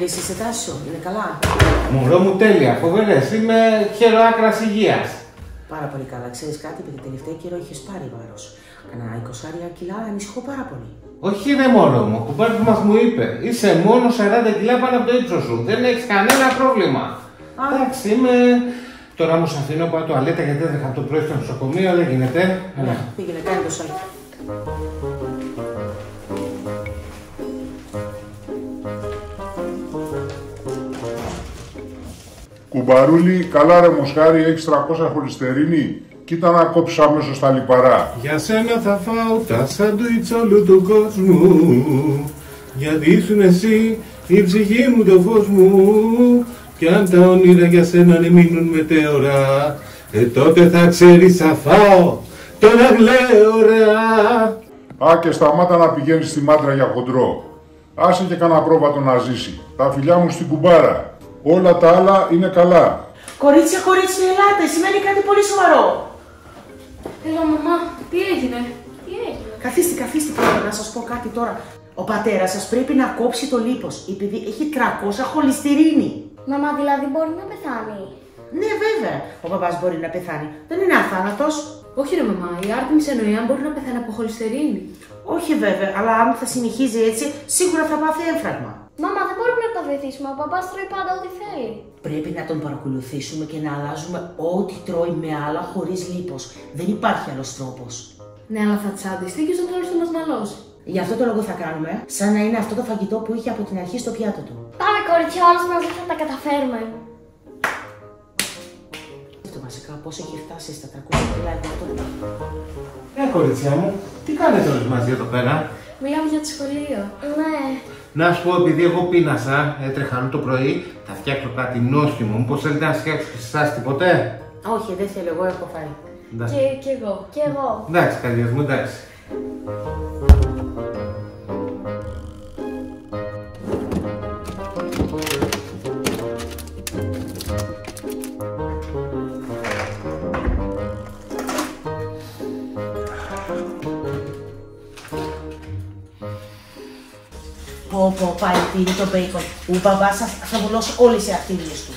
Πήρες τις εξετάσεις σου, είναι καλά; Μωρό μου τέλεια, φοβερές. Είμαι χέρο άκρας υγείας. Πάρα πολύ καλά. Ξέρεις κάτι, επειδή τελευταία καιρό έχεις πάρει βάρος. Κανένα 20 κιλά, ανησυχώ πάρα πολύ. Όχι ρε μωρό μου, ο κουμπάρι μας μου είπε, είσαι μόνο 40 κιλά πάνω από το ύψος σου, δεν έχεις κανένα πρόβλημα. Α. Εντάξει, είμαι... Τώρα μου σας αφήνω πάω τουαλέτα γιατί έτρεχα από το πρωί στο νοσοκομείο, δεν γίνεται. Έλα. Πήγαινε, κάνε το σάκι. Κουμπαρούλη, καλά ρε μοσχάρι, έχεις 300 χολυστερίνη. Κοίτα να κόψεις αμέσως τα λιπαρά. Για σένα θα φάω τα σάντουιτς όλου του κόσμου Γιατί ήσουν εσύ η ψυχή μου το φως μου Κι αν τα όνειρα για σένα ναι μείνουν μετέωρα Ε τότε θα ξέρεις θα φάω τον αγλέωρα Α, και σταμάτα να πηγαίνεις στη μάντρα για χοντρό. Άσε και κανένα πρόβατο να ζήσει. Τα φιλιά μου στην κουμπάρα. Όλα τα άλλα είναι καλά. Κορίτσια, κορίτσια, ελάτε, σημαίνει κάτι πολύ σοβαρό. Έλα, μαμά, τι έγινε; Τι έγινε; Καθίστε, καθίστε πρώτα να σας πω κάτι τώρα. Ο πατέρας σας πρέπει να κόψει το λίπος, επειδή έχει 300 χολυστερίνη. Μαμά, δηλαδή μπορεί να πεθάνει; Ναι, βέβαια, ο παπάς μπορεί να πεθάνει. Δεν είναι αθάνατος. Όχι ρε μαμά, η Άρτεμις εννοεί αν μπορεί να πεθάνει από χολυστερίνη. Όχι βέβαια, αλλά αν θα συνεχίζει έτσι, σίγουρα θα πάθει έμφραγμα. Μάμα, δεν μπορούμε να το βοηθήσουμε. Ο παπάς τρώει πάντα ό,τι θέλει. Πρέπει να τον παρακολουθήσουμε και να αλλάζουμε ό,τι τρώει με άλλα χωρίς λίπος. Δεν υπάρχει άλλος τρόπος. Ναι, αλλά θα τσάντιστεί και στο τέλος θα μας μαλώσει. Γι' αυτό το λόγο θα κάνουμε, σαν να είναι αυτό το φαγητό που είχε από την αρχή στο πιάτο του. Πάμε, κορίτσια, όλους μαζί θα τα καταφέρουμε. Αυτό βασικά πώς έχει φτάσει στα 300 κιλά εγώ τότε. Ε κοριτσιά μου, τι κάνετε όλες μαζί εδώ πέρα; Μιλάμε για το σχολείο. Ναι. Να σου πω, επειδή εγώ πείνασα, έτρεχα το πρωί, θα φτιάξω κάτι νόστιμο. Μήπως θέλετε να φτιάξω και σε εσάς τίποτε; Όχι, δεν θέλω, εγώ έχω φάει. Εντάξει. Και, και εγώ. Κι εγώ. Εντάξει, καρδιές μου, εντάξει. Πω πω, πάλι πήρε το μπέικον. Ο μπαμπάς σας θα βουλώσει όλες οι αρτηρίες του.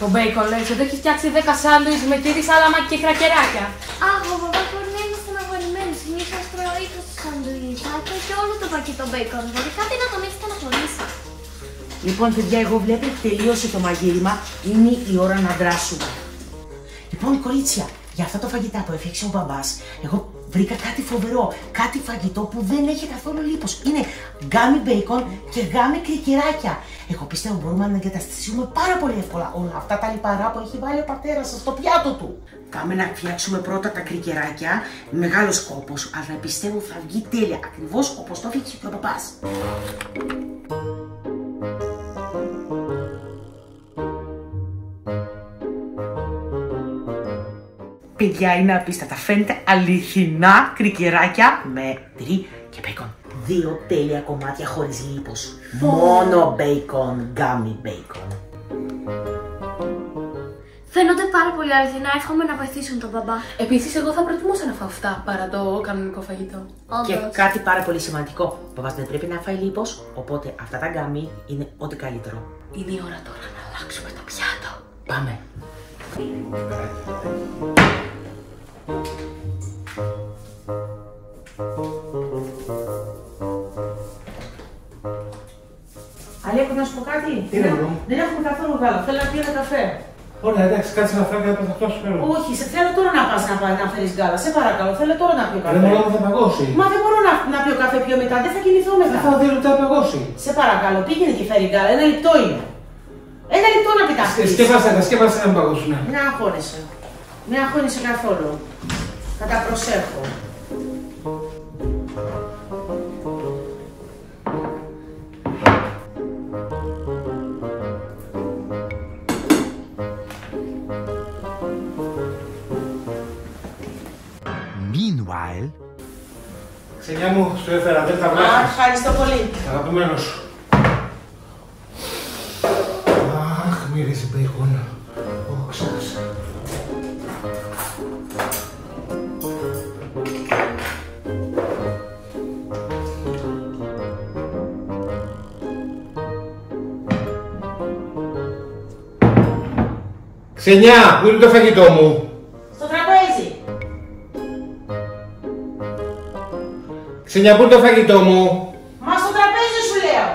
Το μπέικον λες, εδώ έχεις φτιάξει 10 σάντουιτς με τύρι, σάλαμα και κρακεράκια. Αχ, ο παπάς μπορεί να είναι στεναχωρημένος. Συνήθως τρώει το σαντουιτσάκια και όλο το πακέτο μπέικον. Μπορεί κάτι να τον έχει στεναχωρήσει. Λοιπόν, παιδιά, εγώ βλέπετε τελείωσε το μαγείρεμα. Είναι η ώρα να δράσουμε. Λοιπόν, κορίτσια, για αυτά το φαγητά που έφτιαξε ο μπαμπάς, εγώ βρήκα κάτι φοβερό. Κάτι φαγητό που δεν έχει καθόλου λίπος. Είναι γκάμι μπέικον και γκάμι κρικεράκια. Εγώ πιστεύω μπορούμε να εγκαταστήσουμε πάρα πολύ εύκολα όλα αυτά τα λιπαρά που έχει βάλει ο πατέρας σας στο πιάτο του. Πάμε να φτιάξουμε πρώτα τα κρικεράκια. Μεγάλος κόπος, αλλά πιστεύω θα βγει τέλεια. Ακριβώς όπως το έφτιαξε και ο παπάς. Παιδιά είναι απίστατα. Φαίνεται αληθινά κρικεράκια με τυρί και μπέικον. Δύο τέλεια κομμάτια χωρίς λίπος. Μόνο μπέικον, γκάμι μπέικον. Φαίνονται πάρα πολύ αληθινά. Εύχομαι να βοηθήσουν τον μπαμπά. Επίσης, εγώ θα προτιμούσα να φάω αυτά παρά το κανονικό φαγητό. Και Όντως. κάτι πάρα πολύ σημαντικό. Ο παπάς δεν πρέπει να φάει λίπος, οπότε αυτά τα γκάμι είναι ό,τι καλύτερο. Είναι η ώρα τώρα να αλλάξουμε το πιάτο. Πάμε. Αλέκο, να σου πω κάτι; Τι είναι, bro; Δεν έχουμε καθόλου γάλα. Θέλω να πιω ένα καφέ. Ωραία, εντάξει, κάτσε να φάω και θα φτιάξω πέρα. Όχι, σε θέλω τώρα να πας να, πας να φέρεις γάλα. Σε παρακαλώ, θέλω τώρα να πιω Ρε καφέ. μωρό μου θα παγώσει. Μα δεν μπορώ να, να πιω καφέ πιο μετά, δεν θα κινηθώ Θα μετά. φάω δύο λεπτά να παγώσει. Σε παρακαλώ, πήγαινε και φέρε γάλα. Ένα λεπτό είναι. Ένα λεπτό να πεταχτείς. Σκέπασέ τα, σκέπασε να παγώσουν. Μην αγχώνεσαι. Μην αγχώνεσαι καθόλου. Θα τα προσέχω. Meanwhile, Ξενιά μου, σου έφερα, δεν τα Α, βλάσεις. ευχαριστώ πολύ. Αγαπημένος σου. Αχ, μυρίζει μπέικον. Ξενιά, πού είναι το φαγητό μου. Στο τραπέζι. Ξενιά, πού είναι το φαγητό μου. Μα στο τραπέζι σου λέω.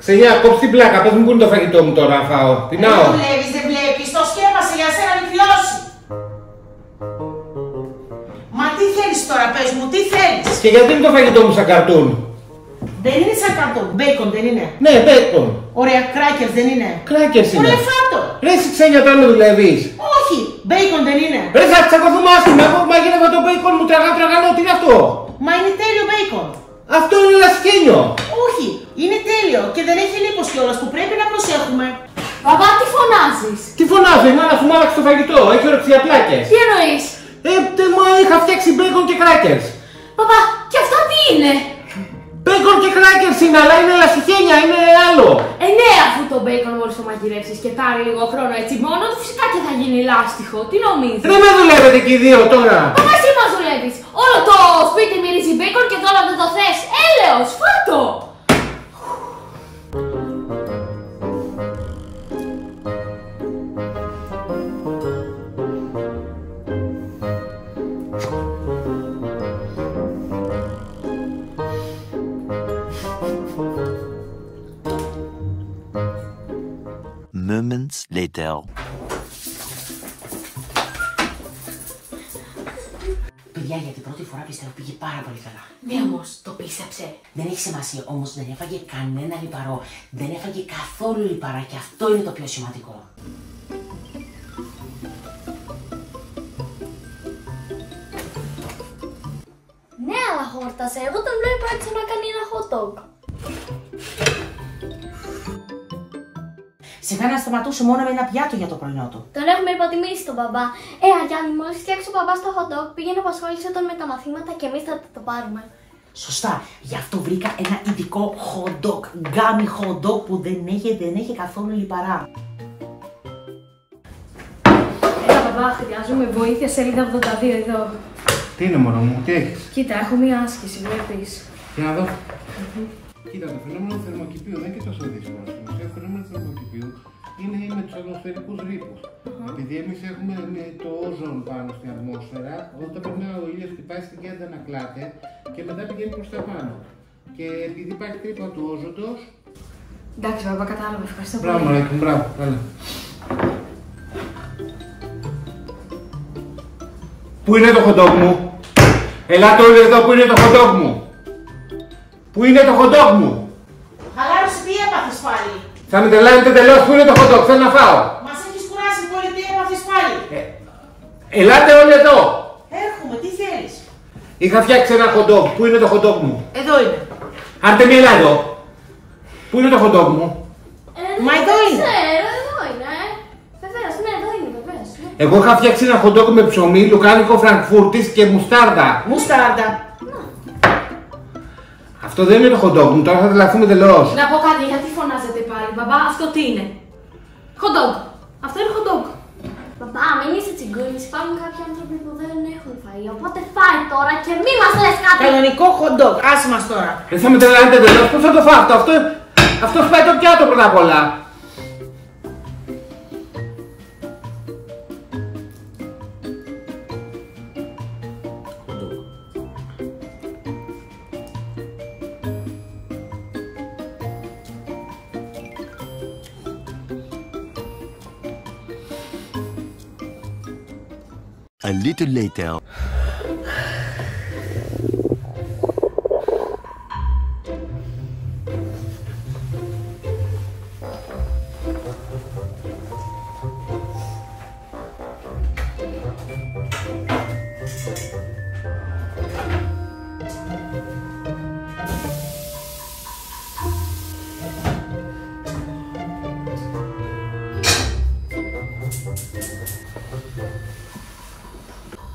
Ξενιά, κόψε την πλάκα, πες μου πού είναι το φαγητό μου τώρα να φάω. Πεινάω. Δεν βλέπεις, δεν βλέπεις. Το σκέπασε για σένα να φλώσει. Μα τι θέλεις τώρα, πες μου, τι θέλεις; Και γιατί είναι το φαγητό μου σαν καρτούν; Δεν είναι σαν καρτόν, μπέικον δεν είναι. Ναι, μπέικον. Ωραία, κράκερ δεν είναι. Κράκερς είναι. Ωραία, φάτο. Ρε εσύ ξένια το άλλο δουλεύεις. Όχι, μπέικον δεν είναι. Ρε θα τσακωθούμε άσχημα, εγώ μαγείρευα το μπέικον μου, τραγά τραγανό, τι είναι αυτό; Μα είναι τέλειο μπέικον. Αυτό είναι λασκένιο. Όχι, είναι τέλειο και δεν έχει λίπος κιόλας που πρέπει να προσέχουμε. Μπαμπά, τι φωνάζεις; Τι φωνάζω, η μάνα σου μ' άλλαξε το φαγητό, έχει όρεξη για πλάκες. Τι εννοείς; Ε, τε, μου είχα φτιάξει μπέικον και κράκερς. Μπαμπά, και αυτά τι είναι; Μπέικον και κράκερς είναι, αλλά είναι λασιχένια, είναι άλλο. Ε, ναι, αφού το μπέικον μόλις το μαγειρεύσεις και πάρει λίγο χρόνο έτσι μόνο του, φυσικά και θα γίνει λάστιχο. Τι νομίζεις; Ρε με δουλεύετε και οι δύο τώρα. Μπαμπά, εσύ μας δουλεύεις. Όλο το σπίτι μυρίζει μπέικον και τώρα δεν το θες. Έλεος, φάτο. Moments later. Παιδιά, για την πρώτη φορά πιστεύω πήγε πάρα πολύ καλά. Ναι, όμως, το πίστεψε. Δεν έχει σημασία όμως, δεν έφαγε κανένα λιπαρό. Δεν έφαγε καθόλου λιπαρά και αυτό είναι το πιο σημαντικό. Ναι, αλλά χόρτασε. Εγώ τον βλέπω έτσι να κάνει ένα hot dog. Σιγά να σταματούσε μόνο με ένα πιάτο για το πρωινό του. Τον έχουμε υποτιμήσει τον μπαμπά. Ε, Αγιάννη, μόλις φτιάξει ο μπαμπάς το hot dog, πήγαινε απασχόλησε τον με τα μαθήματα και εμείς θα το πάρουμε. Σωστά. Γι' αυτό βρήκα ένα ειδικό hot dog. Γκάμι hot dog που δεν έχει, δεν έχει καθόλου λιπαρά. Έλα, μπαμπά, χρειάζομαι βοήθεια σελίδα 82 εδώ. Τι είναι μόνο μου, τι έχεις; Κοίτα, έχω μία άσκηση, βλέπεις. Για να δω. Κοίτα, το φαινόμενο του θερμοκηπίου δεν είναι και τόσο δύσκολο. Το φαινόμενο του θερμοκηπίου είναι με τους ατμοσφαιρικούς ρήπους. Επειδή εμείς έχουμε με το όζον πάνω στην ατμόσφαιρα, όταν περνάει ο ήλιος χτυπάει στην κέντα να κλάται και μετά πηγαίνει προς τα πάνω. Και επειδή υπάρχει τρύπα του όζοντο. Εντάξει, μπαμπά, κατάλαβα. Ευχαριστώ Μπράβο, πολύ. μωράκι, μου, μπράβο, καλά. Πού είναι το hot dog μου; Ελάτε όλοι εδώ, πού είναι το hot dog μου; Πού είναι το hot dog μου; Χαλάρωσες, τι έπαθες πάλι; Θα με τρελάνετε τελείως, πού είναι το hot dog, θέλω να φάω. Μας έχεις κουράσει πολύ, τι έπαθες πάλι; Ε, ελάτε όλοι εδώ. Έρχομαι, τι θέλεις; Είχα φτιάξει ένα hot dog, πού είναι το hot dog μου; Εδώ είναι. Άρτε έλα εδώ. Πού είναι το hot dog μου; Ε, Μα δεν εδώ είναι. Ξέρω, εδώ είναι. ε. Βεβαίως, ναι, εδώ είναι, βεβαίως. ναι. Εγώ είχα φτιάξει ένα hot dog με ψωμί, λουκάνικο φραγκφούρτης και μουστάρδα. Μουστάρδα. Αυτό δεν είναι το hot dog μου, τώρα θα τρελαθούμε τελώς. Να πω κάτι, γιατί φωνάζετε πάλι. Μπαμπά, αυτό τι είναι; Hot dog. Αυτό είναι hot dog. Μπαμπά, μην είσαι τσιγκούνης. Υπάρχουν κάποιοι άνθρωποι που δεν έχουν φαΐ. Οπότε φάει τώρα και μη μας λες κάτι. Κανονικό hot dog. Άσε μας τώρα. Δεν θα με τρελάνετε τελώς, πώς θα το φάω αυτό, αυτό, αυτό σπάει το πιάτο πρώτα απ' όλα. A little later.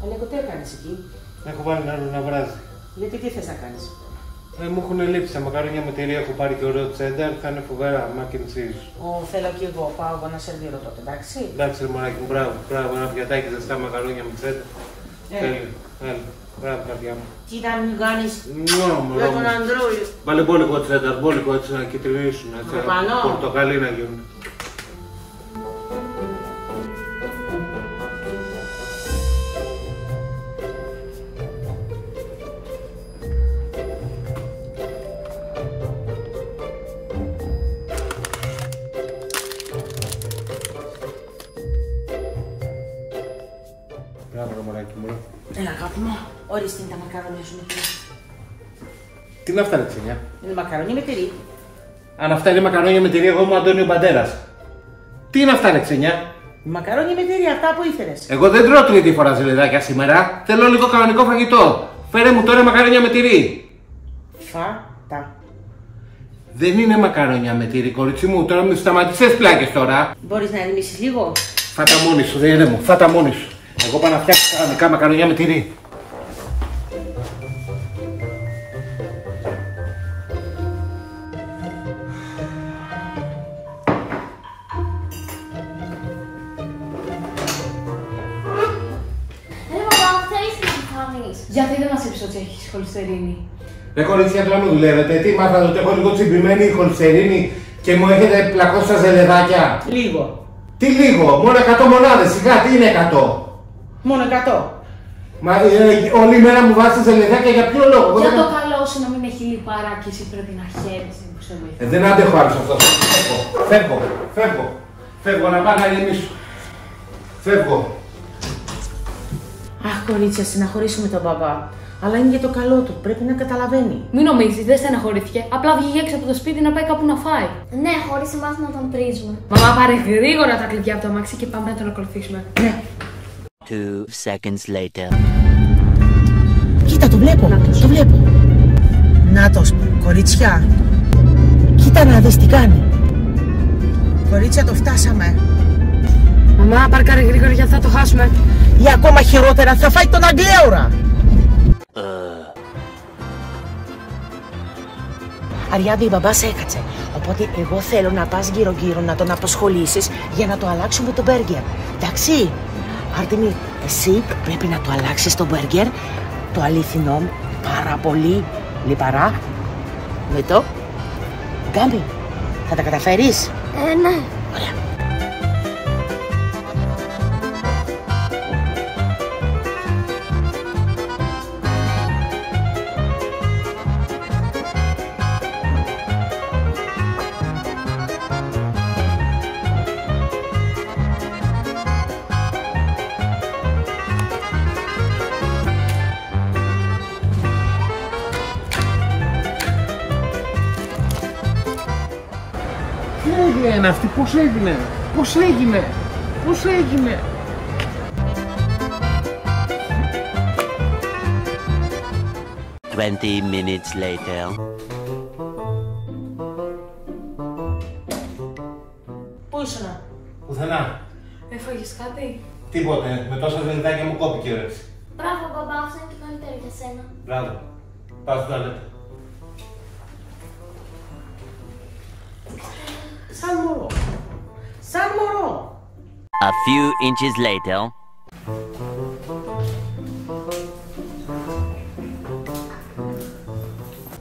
Αλέκο, τι έκανες εκεί; Έχω βάλει νερό να βράζει. Γιατί τι θες να κάνεις; Ε, μου έχουν λείψει τα μακαρόνια με τυρί, έχω πάρει και ωραίο τσένταρ, θα είναι φοβερά, mac and cheese. Ω, θέλω κι εγώ. Πάω εγώ να σερβίρω τότε, εντάξει. Εντάξει, ρε μωράκι μου, μπράβο, μπράβο, ένα πιατάκι ζεστά μακαρόνια με τσένταρ. Ε. Τέλειο, έλα, μπράβο, καρδιά μου. Τι να μην κάνεις; Νο, μωρό για μου. τον Ανδρούλη. Βάλε μπόλικο τσένταρ, μπόλικο έτσι να κυτρινίσουν, έτσι, Προφανώς. πορτοκαλί να γίνουν. Ορίστε είναι τα μακαρόνια σου με τυρί. Τι είναι αυτά, ρε ξενιά. Είναι μακαρόνια με τυρί. Αν αυτά είναι μακαρόνια με τυρί, εγώ είμαι ο Αντώνιο Μπαντέρας. Τι είναι αυτά, ρε ξενιά. Μακαρόνια με τυρί, αυτά που ήθελες. Εγώ δεν τρώω τρίτη φορά ζελεδάκια σήμερα. Θέλω λίγο κανονικό φαγητό. Φέρε μου τώρα μακαρόνια με τυρί. Φατα. Δεν είναι μακαρόνια με τυρί, κορίτσι μου. Τώρα μου σταματήσες πλάκες τώρα. Μπορείς να ρημίσεις λίγο; Φάτα μόνη σου, δεν είναι μου. Φάτα μόνη σου. Εγώ πάω να φτιάξω κανονικά μακαρόνια με τυρί. Είπε ότι έχει χολυστερίνη. Ρε κορίτσια, τώρα μου δουλεύετε. Τι μάθατε ότι έχω λίγο τσιμπημένη η χολυστερίνη και μου έχετε πλακώσει τα ζελεδάκια; Λίγο. Τι λίγο, μόνο 100 μονάδες, σιγά, τι είναι 100. Μόνο 100. Μα ε, όλη μέρα μου βάζετε ζελεδάκια για ποιο λόγο; Για Δεν- το καλό σου να μην έχει λιπαρά και εσύ πρέπει να χαίρεσαι που σε βοηθάει. Ε, δεν αντέχω άλλο αυτό. Φεύγω, φεύγω, φεύγω. Φεύγω να πάω να ηρεμήσω. Φεύγω. Αχ, κορίτσια, στεναχωρήσουμε τον μπαμπά. Αλλά είναι για το καλό του. Πρέπει να καταλαβαίνει. Μην νομίζεις, δεν στεναχωρήθηκε. Απλά βγήκε έξω από το σπίτι να πάει κάπου να φάει. Ναι, χωρίς εμάς να τον πρίζουμε. Μαμά, πάρε γρήγορα τα κλειδιά από το αμάξι και πάμε να τον ακολουθήσουμε. Ναι. Two seconds later. Κοίτα, το βλέπω. Το βλέπω. Νάτος, κορίτσια. Κοίτα να δεις τι κάνει. Κορίτσια, το φτάσαμε. Μαμά, πάρκαρε γρήγορα γιατί θα το χάσουμε. Ή ακόμα χειρότερα, θα φάει τον Αγγλέωρα. Αριάδη, η μπαμπάς έκατσε. Οπότε εγώ θέλω να πας γύρω-γύρω να τον απασχολήσεις για να το αλλάξουμε το μπέργκερ. Εντάξει. Άρτεμι, εσύ πρέπει να το αλλάξεις το μπέργκερ, το αληθινό, πάρα πολύ λιπαρά, με το γκάμπι. Θα τα καταφέρεις; Ε, ναι. Ωραία. Έγινε αυτή, πώς έγινε, πώς έγινε, πώς έγινε. Twenty minutes later. Πού ήσουνα; Πουθενά. Έφαγες κάτι; Τίποτε, με τόσα ζελεδάκια μου κόπηκε ρε. Μπράβο, μπαμπά, αυτό είναι το καλύτερο για σένα. Μπράβο. Πάω στο ταλέτο. Σαν μωρό. Σαν μωρό. A few inches later.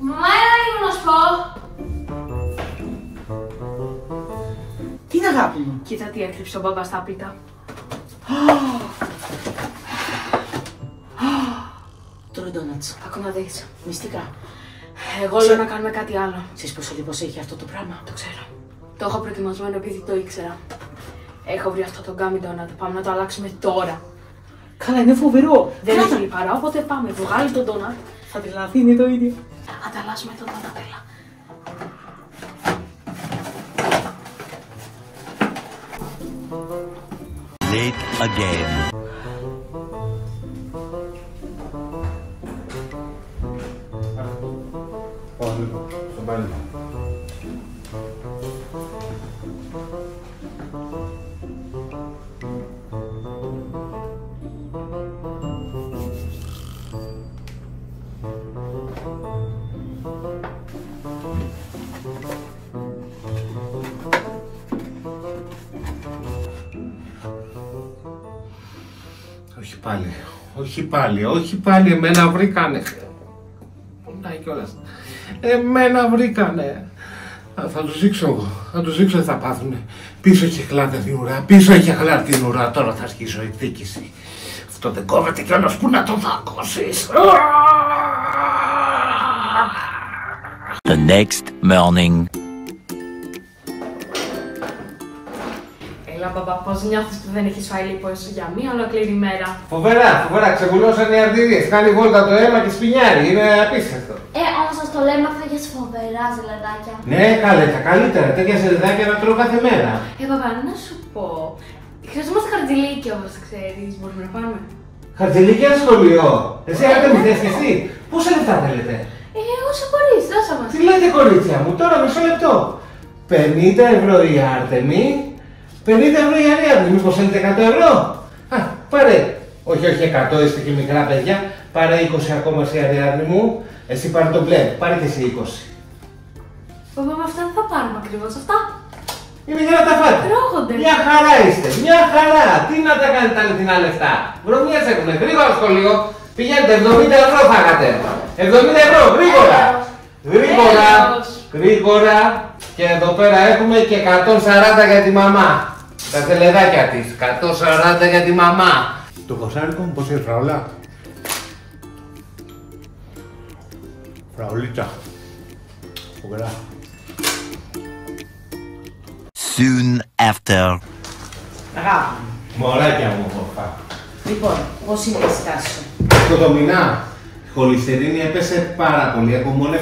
Μαμά, έλα λίγο να σου πω. Τι είναι αγάπη μου; Κοίτα τι έκρυψε ο μπαμπάς στα πίτα. Τρώει ντόνατς. Άκου να δεις. Μυστικά. Εγώ λέω να κάνουμε κάτι άλλο. Ξέρεις πόσο λίπος έχει αυτό το πράγμα; Το ξέρω. Το έχω προετοιμασμένο επειδή το ήξερα. Έχω βρει αυτό το γκάμι ντόνατ. Πάμε να το αλλάξουμε τώρα. Καλά, είναι φοβερό. Δεν Κράτα. έχει λιπαρά, οπότε πάμε. Βγάλει τον ντόνατ. Θα τρελαθεί, είναι το ίδιο. Ανταλλάσσουμε τον ντόνατ, έλα. Late again. Πάλι. Όχι πάλι, όχι πάλι. Εμένα βρήκανε. Πονάει κιόλας. Εμένα βρήκανε. Α, θα τους δείξω εγώ. Θα τους δείξω τι θα πάθουνε. Πίσω έχει χλάτα την ουρά. Πίσω έχει χλάτα την ουρά. Τώρα θα αρχίσω εκδίκηση. Αυτό δεν κόβεται κιόλας. Πού να το δακώσεις. The next morning. Μπαμπά, πώς νιώθεις που δεν έχεις φάει λίπο για μία ολόκληρη μέρα. Φοβερά, φοβερά. Ξεβουλώσανε οι αρτηρίες. Κάνει βόλτα το αίμα και σπινιάρι. Είναι απίστευτο. Ε, όμω σας το λέμε φάγε φοβερά ζελεδάκια. Ναι, καλέ, τα καλύτερα. Τέτοια σελεδάκια να τρώω κάθε μέρα. Ε, μπαμπά, να σου πω. Χρειαζόμαστε χαρτζηλίκια όπως ξέρεις. Μπορούμε να πάμε. Χαρτζηλίκια σχολείο. Εσύ άντε μου θες και εσύ. Πόσα λεφτά θέλετε; Ε, όσο μπορεί, δώσα μας. Τι λέτε κορίτσια μου, τώρα μισό λεπτό. 50 ευρώ η Άρτεμι, 50 ευρώ η Αριάδνη. Μήπως θέλετε 100 ευρώ; Α, πάρε. Όχι, όχι 100, είστε και μικρά παιδιά. Πάρε 20 ακόμα σε Αριάδνη μου. Εσύ πάρε το μπλε, πάρε και εσύ 20. Μπαμπά, με αυτά δεν θα πάρουμε ακριβώς αυτά. Είναι για να τα φάτε. Τρώγονται. Μια χαρά είστε, μια χαρά. Τι να τα κάνετε τα αληθινά λεφτά. Βρωμιές έχουνε, γρήγορα στο σχολείο. Πηγαίνετε, 70 ευρώ φάγατε. 70 ευρώ, γρήγορα. Γρήγορα, Έλεος. γρήγορα. Και εδώ πέρα έχουμε και 140 για τη μαμά. Τα τελεδάκια της. 140 για τη μαμά. Το κοσάρικο μου πώς είναι φραουλά. Φραουλίτσα. Φοβερά. Soon after. Αγάπη μου. Μωράκια μου έχω φάει. Λοιπόν, πώς είναι η στάση σου; Το δομηνά. Η χολυστερίνη έπεσε πάρα πολύ. Έχω μόνο 150.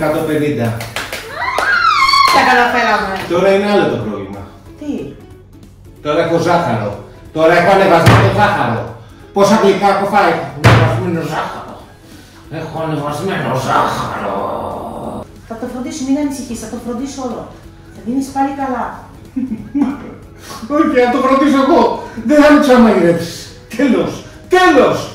Τα καταφέραμε. Τώρα είναι άλλο το πρόβλημα. Τι. Τώρα έχω ζάχαρο. Τώρα έχω ανεβασμένο ζάχαρο. Πόσα γλυκά έχω φάει; Έχω ανεβασμένο ζάχαρο. Έχω ανεβασμένο ζάχαρο. Θα το φροντίσω, μην ανησυχείς, θα το φροντίσω όλο. Θα δίνεις πάλι καλά. Όχι, να το φροντίσω εγώ. Δεν θα με ξαναμαγειρεύσεις. Τέλος. Τέλος.